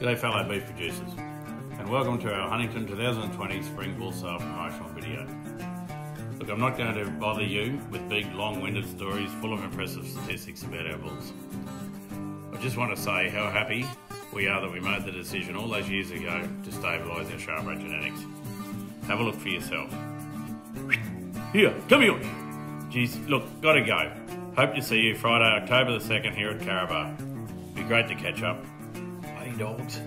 G'day fellow beef producers and welcome to our Huntington 2020 Spring Bull Sale promotional video. Look, I'm not going to bother you with big long-winded stories full of impressive statistics about our bulls. I just want to say how happy we are that we made the decision all those years ago to stabilise our Charbray genetics. Have a look for yourself. Here, come here. Geez, look, gotta go. Hope to see you Friday, October the 2nd here at Carabar. Be great to catch up dogs.